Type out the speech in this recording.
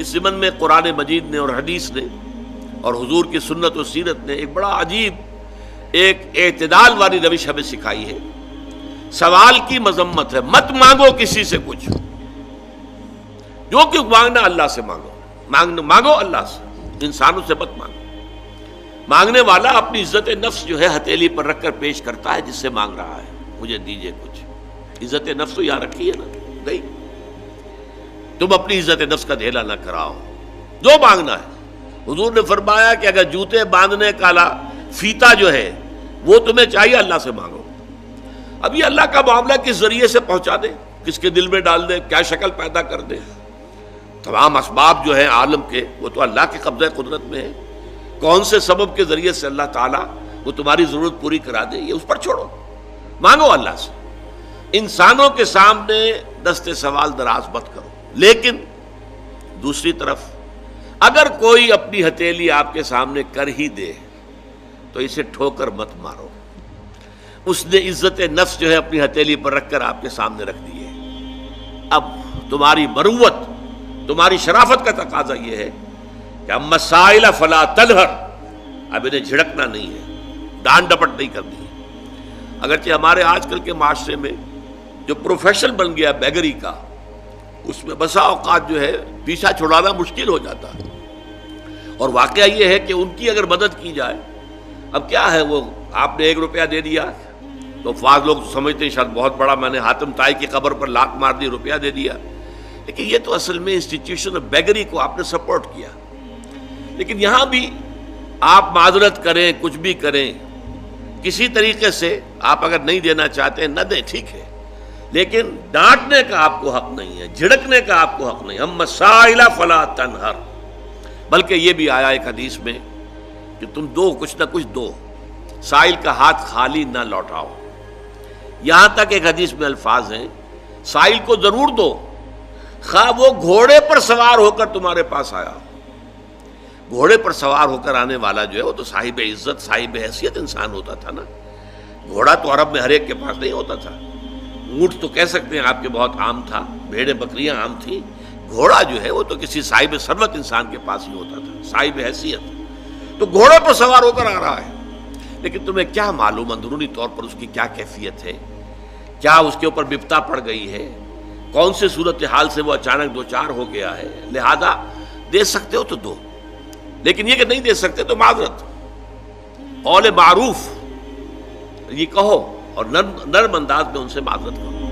इस ज़मन में कुरान मजीद ने और हदीस ने और हुजूर की सुन्नत और सीरत ने एक बड़ा अजीब, एक एतदाल वाली रविश हमें सिखाई है। सवाल की मजम्मत है, मत मांगो किसी से कुछ। जो कि मांगना अल्लाह से मांगो। मांग, मांगो अल्लाह से, इंसानों से मत मांगो। मांगने वाला अपनी इज़्ज़त नफ्स जो है हथेली पर रखकर पेश करता है, जिससे मांग रहा है। मुझे दीजिए कुछ। इज़्ज़त नफ्स तो यहाँ रखी है ना? नहीं। तुम अपनी इज़्ज़त नफ्स का धेला ना कराओ। जो मांगना है। हुजूर ने फरमाया कि अगर जूते बांधने काला फीता जो है, वो तुम्हें चाहिए, अल्लाह से मांगो। अब ये अल्लाह का मामला किस ज़रिए से पहुँचा दे? किसके दिल में डाल दे? क्या शक्ल पैदा कर दे? तमाम इसबाब जो है आलम के, वो तो अल्लाह के कब्जे कुदरत में है। कौन से सबब के ज़रिए से अल्लाह ताला वो तुम्हारी ज़रूरत पूरी करा दे, ये उस पर छोड़ो। मांगो अल्लाह से। इंसानों के सामने दस्ते सवाल दराज मत करो। लेकिन दूसरी तरफ़, अगर कोई अपनी हथेली आपके सामने कर ही दे तो इसे ठोकर मत मारो। उसने इज़्ज़त नफ्स जो है अपनी हथेली पर रखकर आपके सामने रख दी है। अब तुम्हारी मरुवत, तुम्हारी शराफत का तकाजा यह है कि अब मसाइल फला तलहर, अब इन्हें झिड़कना नहीं है डांड डपट नहीं करनी है। अगरचे हमारे आजकल के माशरे में जो प्रोफेशन बन गया बैगरी का उसमें बसा औकात जो है, पीछा छुड़ाना मुश्किल हो जाता है। और वाक़ ये है कि उनकी अगर मदद की जाए, अब क्या है वो, आपने एक रुपया दे दिया तो फाज लोग समझते हैं, शायद बहुत बड़ा मैंने हातम ताई की कबर पर लात मार दी, रुपया दे दिया। लेकिन ये तो असल में इंस्टीट्यूशन ऑफ़ बेगरी को आपने सपोर्ट किया। लेकिन यहाँ भी आप माजरत करें, कुछ भी करें, किसी तरीके से आप अगर नहीं देना चाहते न दें, ठीक है। लेकिन डांटने का आपको हक नहीं है, झिड़कने का आपको हक नहीं हम मसाइला फला तनहर। बल्कि यह भी आया एक हदीस में कि तुम दो, कुछ ना कुछ दो। साइल का हाथ खाली ना लौटाओ। यहाँ तक एक हदीस में अल्फाज हैं, साइल को ज़रूर दो। खा वो घोड़े पर सवार होकर तुम्हारे पास आया। घोड़े पर सवार होकर आने वाला जो है, वो तो साहिब इज़्ज़त साहिब हैसियत इंसान होता था ना। घोड़ा तो अरब में हर एक के पास नहीं होता था। ऊँट तो कह सकते हैं आपके बहुत आम था, भेड़े बकरियाँ आम थी। घोड़ा जो है वो तो किसी साहिब सरवत इंसान के पास ही होता था, साहिब हैसियत। तो घोड़े पर सवार होकर आ रहा है। लेकिन तुम्हें क्या मालूम, अंदरूनी तौर पर उसकी क्या कैफियत है? क्या उसके ऊपर विपता पड़ गई है? कौन से सूरत हाल से वो अचानक दो चार हो गया है? लिहाजा, दे सकते हो तो दो। लेकिन ये कि नहीं दे सकते तो माजरत। कौल मारूफ, ये कहो और नर्म नर्म अंदाज में उनसे माजरत करो।